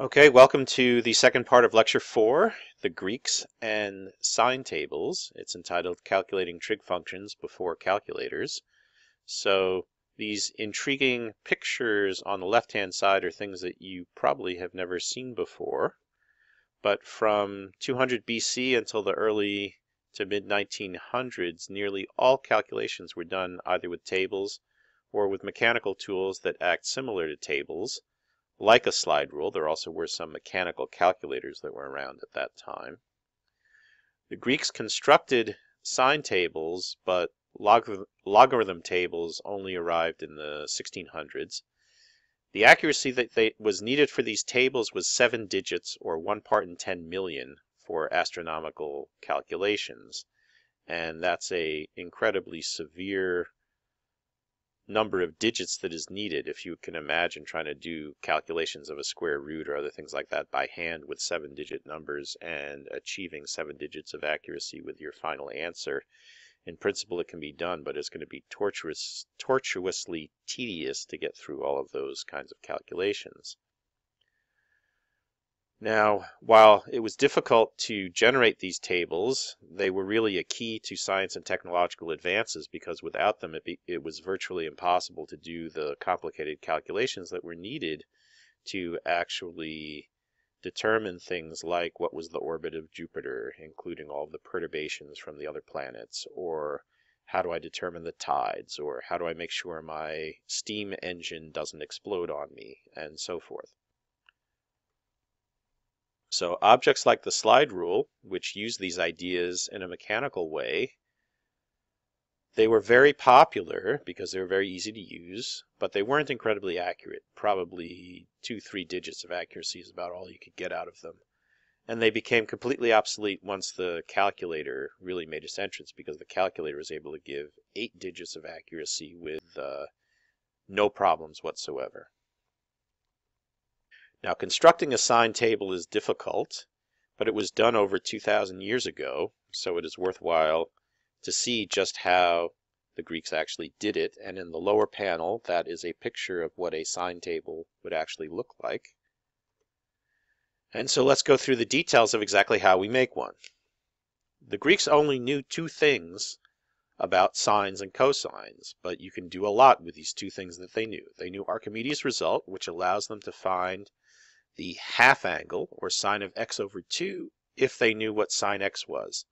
Okay, welcome to the second part of Lecture 4, the Greeks and Sine Tables. It's entitled Calculating Trig Functions Before Calculators. So these intriguing pictures on the left-hand side are things that you probably have never seen before. But from 200 BC until the early to mid-1900s, nearly all calculations were done either with tables or with mechanical tools that act similar to tables like a slide rule, there also were some mechanical calculators that were around at that time. The Greeks constructed sine tables, but log logarithm tables only arrived in the 1600s. The accuracy that they, was needed for these tables was seven digits, or one part in 10 million, for astronomical calculations. And that's a incredibly severe number of digits that is needed if you can imagine trying to do calculations of a square root or other things like that by hand with seven digit numbers and achieving seven digits of accuracy with your final answer. In principle, it can be done, but it's going to be torturous, tortuously tedious to get through all of those kinds of calculations. Now, while it was difficult to generate these tables, they were really a key to science and technological advances because without them it, be, it was virtually impossible to do the complicated calculations that were needed to actually determine things like what was the orbit of Jupiter, including all the perturbations from the other planets, or how do I determine the tides, or how do I make sure my steam engine doesn't explode on me, and so forth. So objects like the slide rule, which use these ideas in a mechanical way, they were very popular because they were very easy to use, but they weren't incredibly accurate. Probably two, three digits of accuracy is about all you could get out of them. And they became completely obsolete once the calculator really made its entrance because the calculator was able to give eight digits of accuracy with uh, no problems whatsoever. Now constructing a sine table is difficult, but it was done over 2,000 years ago, so it is worthwhile to see just how the Greeks actually did it. And in the lower panel, that is a picture of what a sine table would actually look like. And so let's go through the details of exactly how we make one. The Greeks only knew two things about sines and cosines, but you can do a lot with these two things that they knew. They knew Archimedes' result, which allows them to find the half angle, or sine of x over 2, if they knew what sine x was.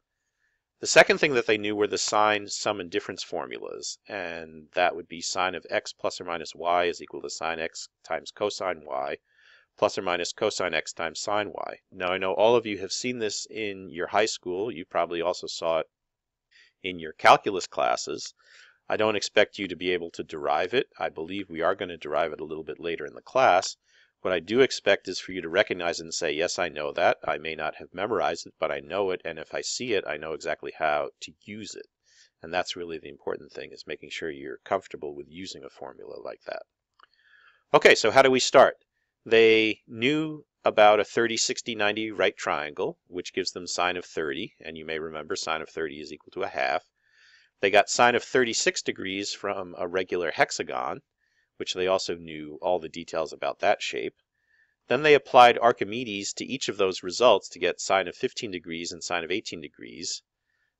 The second thing that they knew were the sine sum and difference formulas, and that would be sine of x plus or minus y is equal to sine x times cosine y, plus or minus cosine x times sine y. Now I know all of you have seen this in your high school. You probably also saw it in your calculus classes. I don't expect you to be able to derive it. I believe we are going to derive it a little bit later in the class. What I do expect is for you to recognize and say, yes, I know that. I may not have memorized it, but I know it. And if I see it, I know exactly how to use it. And that's really the important thing is making sure you're comfortable with using a formula like that. Okay, so how do we start? They knew about a 30, 60, 90 right triangle, which gives them sine of 30. And you may remember sine of 30 is equal to a half. They got sine of 36 degrees from a regular hexagon which they also knew all the details about that shape. Then they applied Archimedes to each of those results to get sine of 15 degrees and sine of 18 degrees.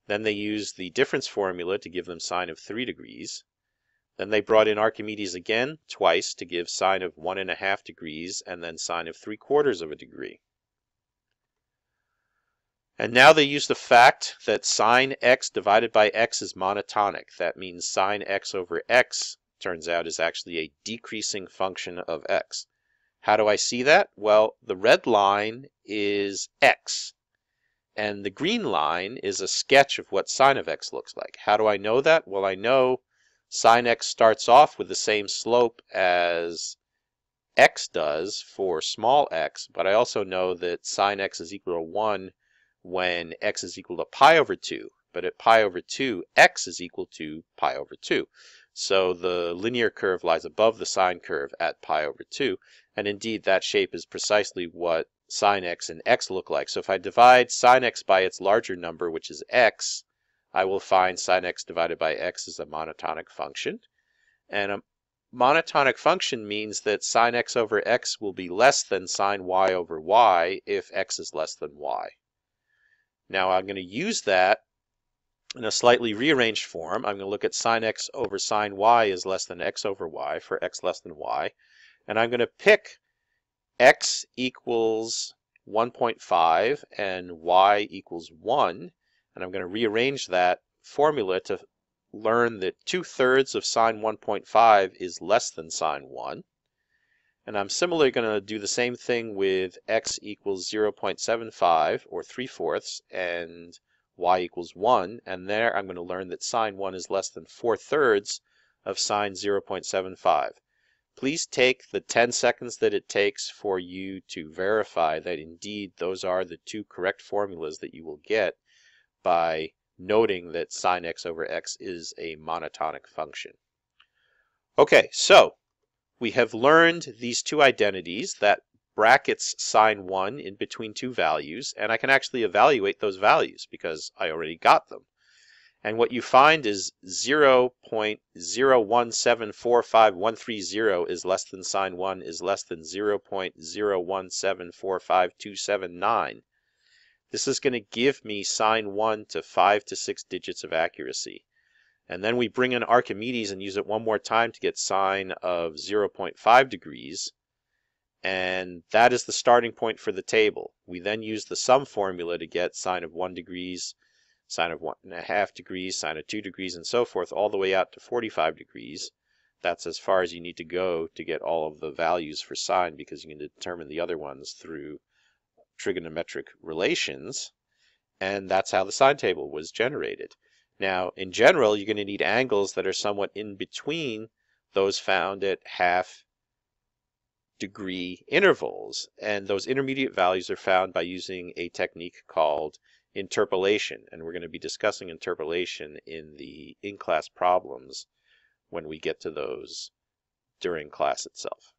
Then they used the difference formula to give them sine of 3 degrees. Then they brought in Archimedes again, twice, to give sine of 1.5 degrees and then sine of 3 quarters of a degree. And now they use the fact that sine x divided by x is monotonic. That means sine x over x turns out is actually a decreasing function of x. How do I see that? Well, the red line is x, and the green line is a sketch of what sine of x looks like. How do I know that? Well, I know sine x starts off with the same slope as x does for small x, but I also know that sine x is equal to 1 when x is equal to pi over 2. But at pi over 2, x is equal to pi over 2. So the linear curve lies above the sine curve at pi over 2. And indeed, that shape is precisely what sine x and x look like. So if I divide sine x by its larger number, which is x, I will find sine x divided by x is a monotonic function. And a monotonic function means that sine x over x will be less than sine y over y if x is less than y. Now I'm going to use that in a slightly rearranged form. I'm going to look at sine x over sine y is less than x over y for x less than y. And I'm going to pick x equals 1.5 and y equals 1. And I'm going to rearrange that formula to learn that 2 thirds of sine 1.5 is less than sine 1. And I'm similarly going to do the same thing with x equals 0.75 or 3 fourths and y equals 1. And there I'm going to learn that sine 1 is less than 4 thirds of sine 0.75. Please take the 10 seconds that it takes for you to verify that indeed those are the two correct formulas that you will get by noting that sine x over x is a monotonic function. Okay, so we have learned these two identities that brackets sine 1 in between two values, and I can actually evaluate those values because I already got them. And what you find is 0.0174513 is less than sine 1 is less than 0.0174527.9. This is going to give me sine 1 to 5 to 6 digits of accuracy. And then we bring in Archimedes and use it one more time to get sine of 0.5 degrees. And that is the starting point for the table. We then use the sum formula to get sine of 1 degrees, sine of 1.5 degrees, sine of 2 degrees, and so forth, all the way out to 45 degrees. That's as far as you need to go to get all of the values for sine because you can determine the other ones through trigonometric relations. And that's how the sine table was generated. Now, in general, you're going to need angles that are somewhat in between those found at half degree intervals. And those intermediate values are found by using a technique called interpolation. And we're going to be discussing interpolation in the in-class problems when we get to those during class itself.